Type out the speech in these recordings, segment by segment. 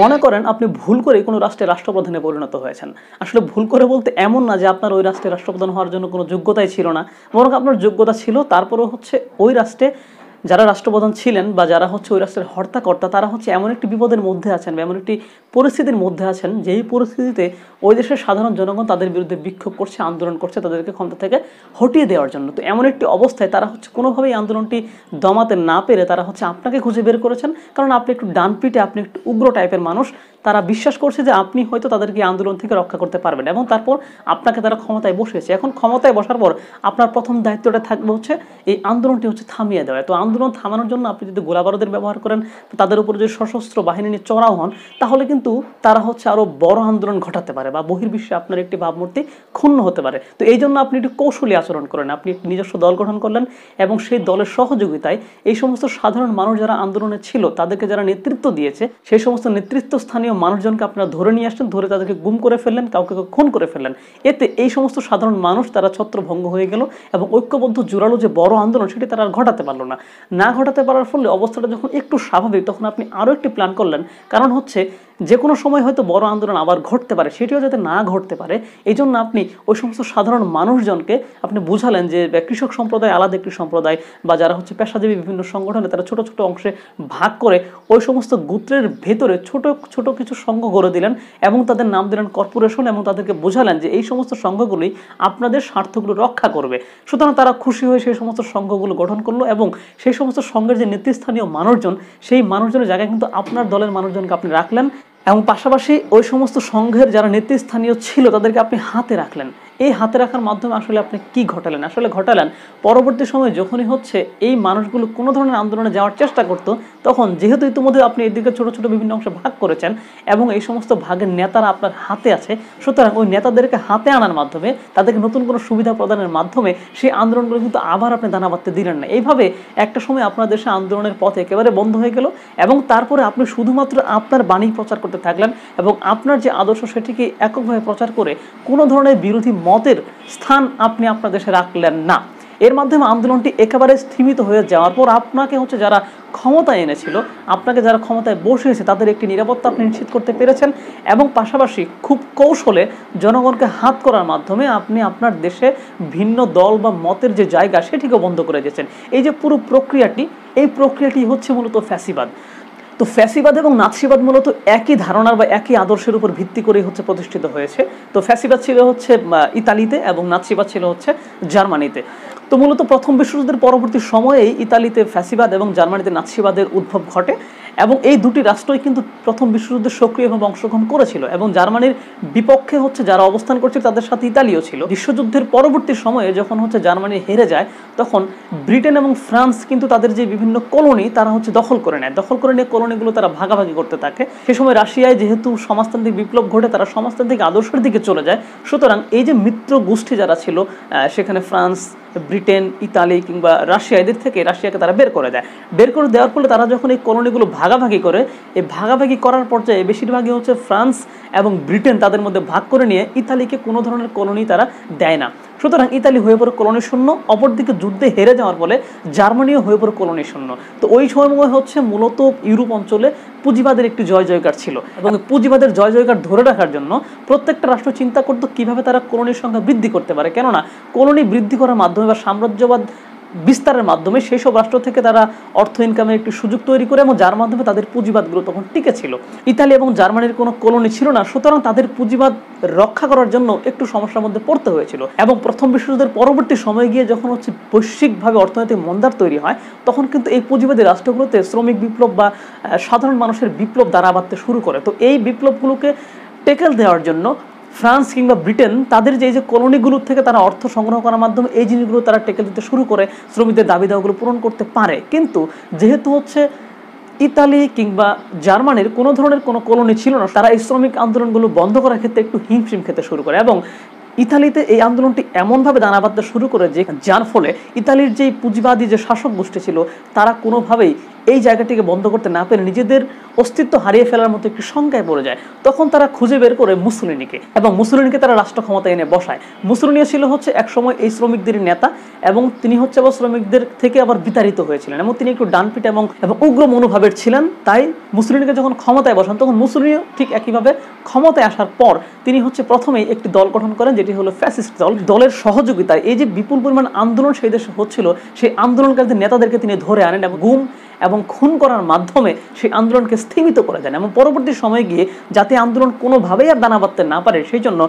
মনে করেন আপনি ভুল করে কোনো রাষ্ট্রের রাষ্ট্রপ্রধানে পরিণত হয়েছেন। আসলে ভুল করে বলতে এমন না যে আপনার ওই রাষ্ট্রের রাষ্ট্রপ্রধান হওয়ার জন্য কোনো যোগ্যতাই ছিল না। বরং আপনার যোগ্যতা ছিল, তারপরেও হচ্ছে ওই রাষ্ট্রে যারা রাষ্ট্রপ্রধান ছিলেন বা যারা হচ্ছে ওই রাষ্ট্রের হর্তাকর্তা, তারা হচ্ছে এমন একটি বিপদের মধ্যে আছেন বা এমন একটি পরিস্থিতির মধ্যে আছেন, যেই পরিস্থিতিতে ওই দেশের সাধারণ জনগণ তাদের বিরুদ্ধে বিক্ষোভ করছে, আন্দোলন করছে, তাদেরকে ক্ষমতা থেকে হটিয়ে দেওয়ার জন্য। তো এমন একটি অবস্থায় তারা হচ্ছে কোনোভাবেই আন্দোলনটি দমাতে না পেরে তারা হচ্ছে আপনাকে খুঁজে বের করেছেন। কারণ আপনি একটু ডানপিটে, আপনি একটু উগ্র টাইপের মানুষ, তারা বিশ্বাস করছে যে আপনি হয়তো তাদেরকে আন্দোলন থেকে রক্ষা করতে পারবেন এবং তারপর আপনাকে তারা ক্ষমতায় বসেছে এখন ক্ষমতায় বসার পর আপনার প্রথম দায়িত্বটা থাকবে হচ্ছে এই আন্দোলনটি হচ্ছে থামিয়ে দেওয়া। তো আন্দোলন থামানোর জন্য আপনি যদি গোলাবারুদের ব্যবহার করেন তাদের উপর যদি সশস্ত্র বাহিনী নিয়ে চড়াও হন, তাহলে কিন্তু তারা হচ্ছে আরও বড় আন্দোলন ঘটাতে পারে বা বহির্বিশ্বে আপনার একটি ভাবমূর্তি ক্ষুণ্ণ হতে পারে। তো এই জন্য আপনি একটু কৌশলী আচরণ করেন, আপনি নিজস্ব দল গঠন করলেন এবং সেই দলের সহযোগিতায় এই সমস্ত সাধারণ মানুষ যারা আন্দোলনে ছিল, তাদেরকে যারা নেতৃত্ব দিয়েছে, সেই সমস্ত নেতৃত্ব স্থানীয় মানুষজনকে আপনারা ধরে নিয়ে আসলেন ধরে তাদেরকে গুম করে ফেললেন, কাউকে খুন করে ফেললেন। এতে এই সমস্ত সাধারণ মানুষ তারা ছত্রভঙ্গ হয়ে গেল এবং ঐক্যবদ্ধ জোরালো যে বড় আন্দোলন, সেটি তারা ঘটাতে পারল না। না ঘটাতে পারার ফলে অবস্থাটা যখন একটু স্বাভাবিক, তখন আপনি আরও একটি প্ল্যান করলেন। কারণ হচ্ছে যে কোনো সময় হয়তো বড় আন্দোলন আবার ঘটতে পারে, সেটিও যাতে না ঘটতে পারে এই জন্য আপনি ওই সমস্ত সাধারণ মানুষজনকে আপনি বুঝালেন যে কৃষক সম্প্রদায়, আলাদা একটি সম্প্রদায়, বা যারা হচ্ছে পেশাজীবী বিভিন্ন সংগঠনে, তারা ছোট ছোট অংশে ভাগ করে ওই সমস্ত গোত্রের ভেতরে ছোট ছোট কিছু সংঘ গড়ে দিলেন এবং তাদের নাম দিলেন কর্পোরেশন এবং তাদেরকে বোঝালেন যে, এই সমস্ত সংঘগুলি আপনাদের স্বার্থগুলো রক্ষা করবে। সুতরাং তারা খুশি হয়ে সেই সমস্ত সংঘগুলো গঠন করল এবং সেই সমস্ত সংঘের যে নেতৃস্থানীয় মানুষজন, সেই মানুষজনের জায়গায় কিন্তু আপনার দলের মানুষজনকে আপনি রাখলেন এবং পাশাপাশি ওই সমস্ত সংঘের যারা নেতৃস্থানীয় ছিল তাদেরকে আপনি হাতে রাখলেন। এই হাতে রাখার মাধ্যমে আসলে আপনি কি ঘটালেন? আসলে ঘটালেন পরবর্তী সময়ে যখনই হচ্ছে এই মানুষগুলো কোনো ধরনের আন্দোলনে যাওয়ার চেষ্টা করতো, তখন যেহেতু ইতিমধ্যে আপনি এদিকে ছোট ছোট বিভিন্ন অংশে ভাগ করেছেন এবং এই সমস্ত ভাগের নেতারা আপনার হাতে আছে, সুতরাং ওই নেতাদেরকে হাতে আনার মাধ্যমে, তাদেরকে নতুন কোনো সুবিধা প্রদানের মাধ্যমে সেই আন্দোলনগুলো কিন্তু আবার আপনি দানা বাঁধতে দিলেন না। এইভাবে একটা সময় আপনার দেশে আন্দোলনের পথ একেবারে বন্ধ হয়ে গেল এবং তারপরে আপনি শুধুমাত্র আপনার বাণী প্রচার করতে থাকলেন এবং আপনার যে আদর্শ সেটিকে এককভাবে প্রচার করে কোনো ধরনের বিরোধী মতের স্থান আপনি আপনার দেশে রাখলেন না। এর মাধ্যমে আন্দোলনটি একেবারে স্থিমিত হয়ে যাওয়ার পর আপনাকে হচ্ছে যারা ক্ষমতায় এনেছিল, আপনাকে যারা ক্ষমতায় বসিয়েছে তাদের একটি নিরাপত্তা আপনি নিশ্চিত করতে পেরেছেন এবং পাশাপাশি খুব কৌশলে জনগণকে হাত করার মাধ্যমে আপনি আপনার দেশে ভিন্ন দল বা মতের যে জায়গা সেটিকে বন্ধ করে দিয়েছেন। এই যে পুরো প্রক্রিয়াটি, এই প্রক্রিয়াটি হচ্ছে মূলত ফ্যাসিবাদ। তো ফ্যাসিবাদ এবং নাৎসিবাদ মূলত একই ধারণার বা একই আদর্শের উপর ভিত্তি করে হচ্ছে প্রতিষ্ঠিত হয়েছে। তো ফ্যাসিবাদ ছিল হচ্ছে ইতালিতে এবং নাৎসিবাদ ছিল হচ্ছে জার্মানিতে। তো মূলত প্রথম বিশ্বযুদ্ধের পরবর্তী সময়েই ইতালিতে ফ্যাসিবাদ এবং জার্মানিতে নাৎসিবাদের উদ্ভব ঘটে এবং এই দুটি রাষ্ট্রই কিন্তু প্রথম বিশ্বযুদ্ধে সক্রিয়ভাবে অংশগ্রহণ করেছিল এবং জার্মানির বিপক্ষে হচ্ছে যারা অবস্থান করছিল তাদের সাথে ইতালিও ছিল। বিশ্বযুদ্ধের পরবর্তী সময়ে যখন হচ্ছে জার্মানি হেরে যায়, তখন ব্রিটেন এবং ফ্রান্স কিন্তু তাদের যে বিভিন্ন কলোনি তারা হচ্ছে দখল করে নেয়। দখল করে নিয়ে কলোনিগুলো তারা ভাগাভাগি করতে থাকে। সে সময় রাশিয়ায় যেহেতু সমাজতান্ত্রিক বিপ্লব ঘটে, তারা সমাজতান্ত্রিক আদর্শের দিকে চলে যায়। সুতরাং এই যে মিত্র গোষ্ঠী যারা ছিল সেখানে ফ্রান্স ব্রিটেন, ইতালি কিংবা রাশিয়া, এদের থেকে রাশিয়াকে তারা বের করে দেয়। বের করে দেওয়ার ফলে তারা যখন এই কলোনিগুলো ভাগাভাগি করে, এই ভাগাভাগি করার পর্যায়ে বেশিরভাগই হচ্ছে ফ্রান্স এবং ব্রিটেন তাদের মধ্যে ভাগ করে নিয়ে ইতালিকে কোনো ধরনের কলোনি তারা দেয় না। সুতরাং ইতালি হয়ে পড়ে কলোনি শূন্য, অপরদিকে যুদ্ধে হেরে যাওয়ার ফলে জার্মানিও হয়ে পড়ে কলোনি শূন্য। তো ওই সময় হচ্ছে মূলত ইউরোপ অঞ্চলে পুঁজিবাদের একটি জয় জয়কার ছিল এবং পুঁজিবাদের জয় জয়কার ধরে রাখার জন্য প্রত্যেকটা রাষ্ট্র চিন্তা করতো কীভাবে তারা কলোনির সংখ্যা বৃদ্ধি করতে পারে। কেননা কলোনি বৃদ্ধি করার মাধ্যমে বা সাম্রাজ্যবাদ বিস্তারের মাধ্যমে সেই সব রাষ্ট্র থেকে তারা অর্থ ইনকামের একটি সুযোগ তৈরি করে এবং যার মাধ্যমে তাদের পুঁজিবাদগুলো তখন টিকে ছিল ইতালি এবং জার্মানির কোনো কলোনি ছিল না, সুতরাং তাদের পুঁজিবাদ রক্ষা করার জন্য একটু সমস্যার মধ্যে পড়তে হয়েছিল এবং প্রথম বিশ্বযুদ্ধের পরবর্তী সময়ে গিয়ে যখন হচ্ছে বৈশ্বিকভাবে অর্থনৈতিক মন্দার তৈরি হয়, তখন কিন্তু এই পুঁজিবাদী রাষ্ট্রগুলোতে শ্রমিক বিপ্লব বা সাধারণ মানুষের বিপ্লব দ্বারা বাড়তে শুরু করে। তো এই বিপ্লবগুলোকে টেকেল দেওয়ার জন্য ফ্রান্স কিংবা ব্রিটেন, তাদের যে যে কলোনিগুলোর থেকে তারা অর্থ সংগ্রহ করার মাধ্যমে এই জিনিসগুলো তারা টেকে দিতে শুরু করে, শ্রমিকদের দাবি দাওয়াগুলো পূরণ করতে পারে। কিন্তু যেহেতু হচ্ছে ইতালি কিংবা জার্মানির কোনো ধরনের কোনো কলোনি ছিল না, তারা এই শ্রমিক আন্দোলনগুলো বন্ধ করার ক্ষেত্রে একটু হিমশিম খেতে শুরু করে এবং ইতালিতে এই আন্দোলনটি এমনভাবে দানা বাঁধতে শুরু করে যে যার ফলে ইতালির যে পুঁজিবাদী যে শাসক গোষ্ঠী ছিল, তারা কোনোভাবেই এই জায়গাটিকে বন্ধ করতে না পেরে নিজেদের অস্তিত্ব হারিয়ে ফেলার মতো একটি সংখ্যায় পড়ে যায়। তখন তারা খুঁজে বের করে মুসলিনীকে এবং মুসলিনীকে তারা রাষ্ট্র ক্ষমতা এনে বসায়। মুসলিনী ছিল হচ্ছে একসময় এই শ্রমিকদের নেতা এবং তিনি হচ্ছে আবার শ্রমিকদের থেকে আবার বিতাড়িত হয়েছিলেন এবং তিনি একটু ডানপিট এবং এবং উগ্র মনোভাবের ছিলেন। তাই মুসলিনীকে যখন ক্ষমতায় বসান, তখন মুসলিনীও ঠিক একইভাবে ক্ষমতায় আসার পর তিনি হচ্ছে প্রথমেই একটি দল গঠন করেন, যেটি হলো ফ্যাসিস্ট দল, দলের সহযোগিতায় এই যে বিপুল পরিমাণ আন্দোলন সেই দেশে হচ্ছিল, সেই আন্দোলনকারীদের নেতাদেরকে তিনি ধরে আনেন এবং গুম এবং খুন করার মাধ্যমে সেই আন্দোলনকে স্থিমিত করে দেন এবং পরবর্তী সময়ে গিয়ে যাতে আন্দোলন কোনোভাবেই আর দানা বাঁধতে না পারে, সেই জন্য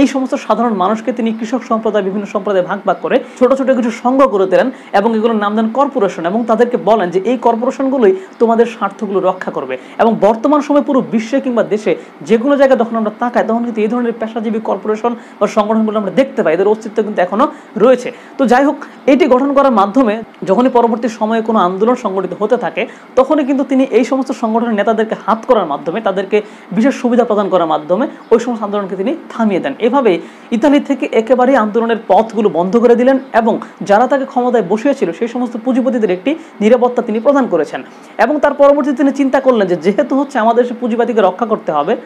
এই সমস্ত সাধারণ মানুষকে তিনি কৃষক সম্প্রদায়, বিভিন্ন সম্প্রদায় ভাগ ভাগ করে ছোট ছোট কিছু সংঘ করে দিলেন এবং এগুলোর নাম দেন কর্পোরেশন এবং তাদেরকে বলেন যে এই কর্পোরেশনগুলোই তোমাদের স্বার্থগুলো রক্ষা করবে। এবং বর্তমান সময়ে পুরো বিশ্বে কিংবা দেশে যে কোনো জায়গায় যখন আমরা তাকাই, তখন কিন্তু এই ধরনের পেশাজীবী কর্পোরেশন বা সংগঠনগুলো আমরা দেখতে পাই, এদের অস্তিত্ব কিন্তু এখনও রয়েছে। তো যাই হোক, এটি গঠন করার মাধ্যমে যখনই পরবর্তী সময়ে কোনো আন্দোলন সংগঠিত হতে থাকে, তখনই কিন্তু তিনি এই সমস্ত সংগঠনের নেতাদেরকে হাত করার মাধ্যমে, তাদেরকে বিশেষ সুবিধা প্রদান করার মাধ্যমে ওই সমস্ত আন্দোলনকে তিনি থামিয়ে দেন। এভাবেই ইতালি থেকে একেবারেই আন্দোলনের পথগুলো বন্ধ করে দিলেন এবং যারা তাকে ক্ষমতায় বসিয়েছিল, সেই সমস্ত পুঁজিপতিদের একটি নিরাপত্তা তিনি প্রদান করেছেন। এবং তার পরবর্তীতে তিনি চিন্তা করলেন যে, যেহেতু হচ্ছে আমাদের সে পুঁজিবাদীকে রক্ষা করতে হবে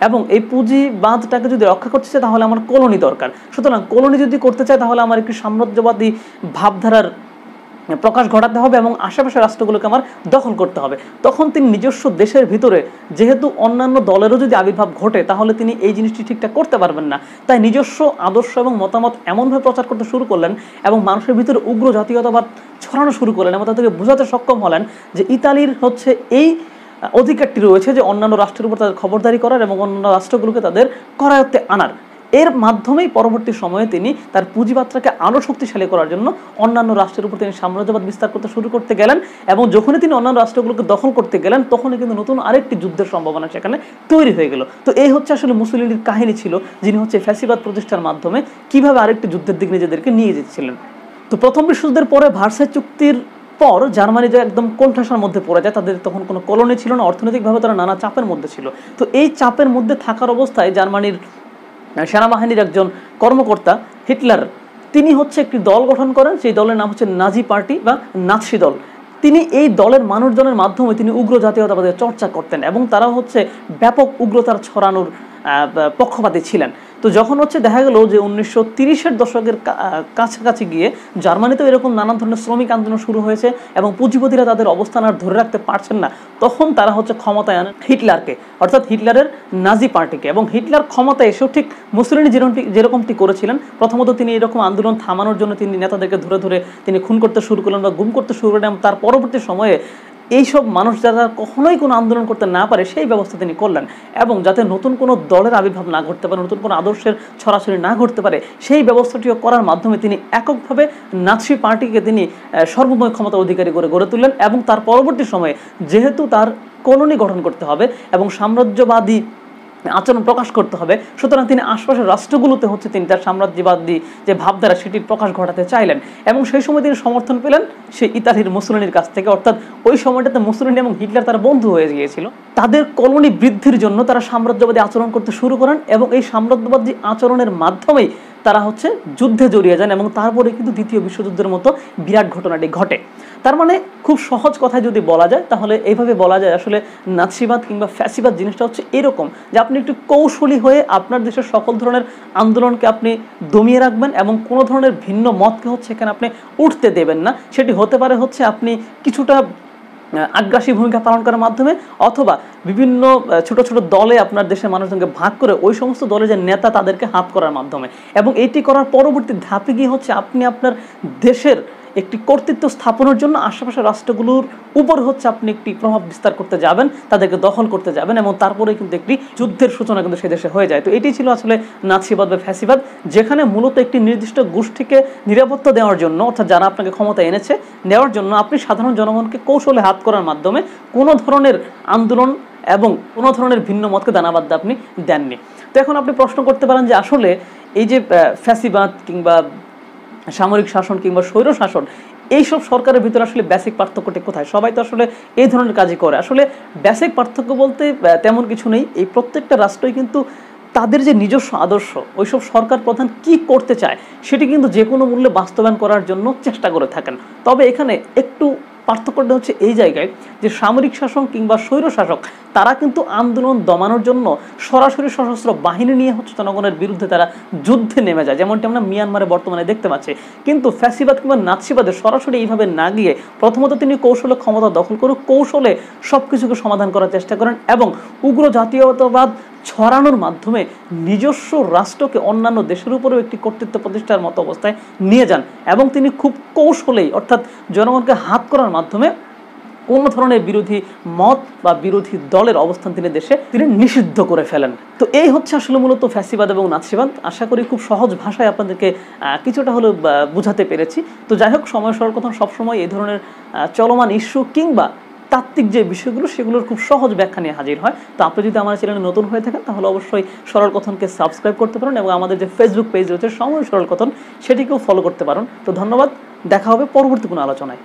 এবং এই পুঁজি বাঁধটাকে যদি রক্ষা করতে চায়, তাহলে আমার কলোনি দরকার। সুতরাং কলোনি যদি করতে চায়, তাহলে আমার একটি সাম্রাজ্যবাদী ভাবধারার প্রকাশ ঘটাতে হবে এবং আশেপাশের রাষ্ট্রগুলোকে আমার দখল করতে হবে। তখন তিনি নিজস্ব দেশের ভিতরে, যেহেতু অন্যান্য দলেরও যদি আবির্ভাব ঘটে, তাহলে তিনি এই জিনিসটি ঠিকঠাক করতে পারবেন না। তাই নিজস্ব আদর্শ এবং মতামত এমনভাবে প্রচার করতে শুরু করলেন এবং মানুষের ভিতরে উগ্র জাতীয়তাবাদ ছড়ানো শুরু করলেন এবং তাদেরকে বোঝাতে সক্ষম হলেন যে ইতালির হচ্ছে এই অধিকারটি রয়েছে যে অন্যান্য রাষ্ট্রের উপর তাদের খবরদারি করার এবং অন্যান্য রাষ্ট্রগুলোকে তাদের করায়ত্তে আনার। এর মাধ্যমেই পরবর্তী সময়ে তিনি তার পুঁজিবাত্রাকে আরও শক্তিশালী করার জন্য অন্যান্য রাষ্ট্রের উপর তিনি সাম্রাজ্যবাদ বিস্তার করতে শুরু করতে গেলেন এবং যখনই তিনি অন্যান্য রাষ্ট্রগুলোকে দখল করতে গেলেন, তখনই কিন্তু নতুন আরেকটি যুদ্ধের সম্ভাবনা সেখানে তৈরি হয়ে গেল। তো এই হচ্ছে আসলে মুসলিমের কাহিনী ছিল, যিনি হচ্ছে ফ্যাসিবাদ প্রতিষ্ঠার মাধ্যমে কীভাবে আরেকটি যুদ্ধের দিকে নিজেদেরকে নিয়ে যেতেছিলেন তো প্রথম বিশ্বযুদ্ধের পরে ভার্সাই চুক্তির পর জার্মানি যে একদম কোণঠাসার মধ্যে পড়ে যায়, তাদের তখন কোনো কলোনি ছিল না, অর্থনৈতিকভাবে তারা নানা চাপের মধ্যে ছিল। তো এই চাপের মধ্যে থাকার অবস্থায় জার্মানির সেনাবাহিনীর একজন কর্মকর্তা, হিটলার, তিনি হচ্ছে একটি দল গঠন করেন, সেই দলের নাম হচ্ছে নাজি পার্টি বা নাৎসি দল। তিনি এই দলের মানুষজনের মাধ্যমে তিনি উগ্র জাতীয়তাবাদের চর্চা করতেন এবং তারা হচ্ছে ব্যাপক উগ্রতার ছড়ানোর পক্ষপাতী ছিলেন। তো যখন হচ্ছে দেখা গেল যে উনিশশো তিরিশের দশকের কাছাকাছি গিয়ে জার্মানিতেও এরকম নানান ধরনের শ্রমিক আন্দোলন শুরু হয়েছে এবং পুঁজিপতিরা তাদের অবস্থান আর ধরে রাখতে পারছেন না, তখন তারা হচ্ছে ক্ষমতায় আনেন হিটলারকে, অর্থাৎ হিটলারের নাজি পার্টিকে। এবং হিটলার ক্ষমতায় এসেও ঠিক মুসলিনী যেরকমটি যেরকমটি করেছিলেন, প্রথমত তিনি এরকম আন্দোলন থামানোর জন্য তিনি নেতাদেরকে ধরে ধরে তিনি খুন করতে শুরু করলেন বা গুম করতে শুরু করলেন তার পরবর্তী সময়ে এইসব মানুষ যারা কখনোই কোনো আন্দোলন করতে না পারে, সেই ব্যবস্থা তিনি করলেন এবং যাতে নতুন কোনো দলের আবির্ভাব না ঘটতে পারে, নতুন কোনো আদর্শের ছড়াছড়ি না ঘটতে পারে, সেই ব্যবস্থাটিও করার মাধ্যমে তিনি এককভাবে নাৎসি পার্টিকে তিনি সর্বময় ক্ষমতা অধিকারী করে গড়ে তুললেন এবং তার পরবর্তী সময়ে যেহেতু তার কলোনি গঠন করতে হবে এবং সাম্রাজ্যবাদী আচরণ প্রকাশ করতে হবে। সুতরাং তিনি আশপাশের রাষ্ট্রগুলোতে হচ্ছে তিনি তার সাম্রাজ্যবাদী যে ভাবধারা সেটির প্রকাশ ঘটাতে চাইলেন। এবং সেই সময় তিনি সমর্থন পেলেন সে ইতালির মুসলিনীর কাছ থেকে। অর্থাৎ ওই সময়টাতে মুসলিনী এবং হিটলার তারা বন্ধু হয়ে গিয়েছিল। তাদের কলোনি বৃদ্ধির জন্য তারা সাম্রাজ্যবাদী আচরণ করতে শুরু করেন এবং এই সাম্রাজ্যবাদী আচরণের মাধ্যমেই তারা হচ্ছে যুদ্ধে জড়িয়ে যান এবং তারপরে কিন্তু দ্বিতীয় বিশ্বযুদ্ধের মতো বিরাট ঘটনাটি ঘটে। তার মানে খুব সহজ কথায় যদি বলা যায়, তাহলে এইভাবে বলা যায় আসলে নাৎসিবাদ কিংবা ফ্যাসিবাদ জিনিসটা হচ্ছে এরকম যে আপনি একটু কৌশলী হয়ে আপনার দেশের সকল ধরনের আন্দোলনকে আপনি দমিয়ে রাখবেন এবং কোনো ধরনের ভিন্ন মতকে হচ্ছে এখানে আপনি উঠতে দেবেন না। সেটি হতে পারে হচ্ছে আপনি কিছুটা আগ্রাসী ভূমিকা পালন করার মাধ্যমে অথবা বিভিন্ন ছোট ছোট দলে আপনার দেশের মানুষজনকে ভাগ করে ওই সমস্ত দলে যে নেতা তাদেরকে হাত করার মাধ্যমে। এবং এটি করার পরবর্তী ধাপে গিয়ে হচ্ছে আপনি আপনার দেশের একটি কর্তৃত্ব স্থাপনের জন্য আশেপাশের রাষ্ট্রগুলোর উপর হচ্ছে আপনি একটি প্রভাব বিস্তার করতে যাবেন, তাদেরকে দখল করতে যাবেন এবং তারপরে কিন্তু একটি যুদ্ধের সূচনা কিন্তু সে দেশে হয়ে যায়। তো এটি ছিল আসলে নাৎসিবাদ বা ফ্যাসিবাদ, যেখানে মূলত একটি নির্দিষ্ট গোষ্ঠীকে নিরাপত্তা দেওয়ার জন্য, অর্থাৎ যারা আপনাকে ক্ষমতা এনেছে নেওয়ার জন্য আপনি সাধারণ জনগণকে কৌশলে হাত করার মাধ্যমে কোনো ধরনের আন্দোলন এবং কোনো ধরনের ভিন্ন মতকে দানাবাদ্যা আপনি দেননি। তো এখন আপনি প্রশ্ন করতে পারেন যে আসলে এই যে ফ্যাসিবাদ কিংবা সামরিক শাসন কিংবা স্বৈর শাসন, এইসব সরকারের ভিতরে আসলে বেসিক পার্থক্যটি কোথায়? সবাই তো আসলে এই ধরনের কাজই করে। আসলে বেসিক পার্থক্য বলতে তেমন কিছু নেই। এই প্রত্যেকটা রাষ্ট্রই কিন্তু তাদের যে নিজস্ব আদর্শ, ওইসব সরকার প্রধান কি করতে চায়, সেটি কিন্তু যে কোনো মূল্যে বাস্তবায়ন করার জন্য চেষ্টা করে থাকেন। তবে এখানে একটু পার্থক্যটা হচ্ছে এই জায়গায় যে সামরিক শাসন কিংবা স্বৈর শাসক, তারা কিন্তু আন্দোলন দমানোর জন্য সরাসরি সশস্ত্র বাহিনী নিয়ে হচ্ছে জনগণের বিরুদ্ধে তারা যুদ্ধে নেমে যায়। যেমনটি আমরা মিয়ানমারে বর্তমানে দেখতে পাচ্ছি। কিন্তু ফ্যাসিবাদ কিংবা নাৎসিবাদে সরাসরি এইভাবে না গিয়ে প্রথমত তিনি কৌশলে ক্ষমতা দখল করে কৌশলে সব কিছুকে সমাধান করার চেষ্টা করেন এবং উগ্র জাতীয়তাবাদ ছড়ানোর মাধ্যমে নিজস্ব রাষ্ট্রকে অন্যান্য দেশের উপরেও একটি কর্তৃত্ব প্রতিষ্ঠার মতো অবস্থায় নিয়ে যান এবং তিনি খুব কৌশলেই, অর্থাৎ জনগণকে হাত করার মাধ্যমে কোনো ধরনের বিরোধী মত বা বিরোধী দলের অবস্থান তিনি দেশে তিনি নিষিদ্ধ করে ফেলেন। তো এই হচ্ছে আসলে মূলত ফ্যাসিবাদ এবং নাৎসিবাদ। আশা করি খুব সহজ ভাষায় আপনাদেরকে কিছুটা হলেও বুঝাতে পেরেছি। তো যাই হোক, সময় সরকথন সবসময় এই ধরনের চলমান ইস্যু কিংবা তাত্ত্বিক যে বিষয়গুলো, সেগুলোর খুব সহজ ব্যাখ্যা নিয়ে হাজির হয়। তো আপনি যদি আমার চ্যানেলে নতুন হয়ে থাকেন, তাহলে অবশ্যই সরল কথনকে সাবস্ক্রাইব করতে পারেন এবং আমাদের যে ফেসবুক পেজ রয়েছে, সময় সরল কথন, সেটিকেও ফলো করতে পারেন। তো ধন্যবাদ, দেখা হবে পরবর্তী কোনো আলোচনায়।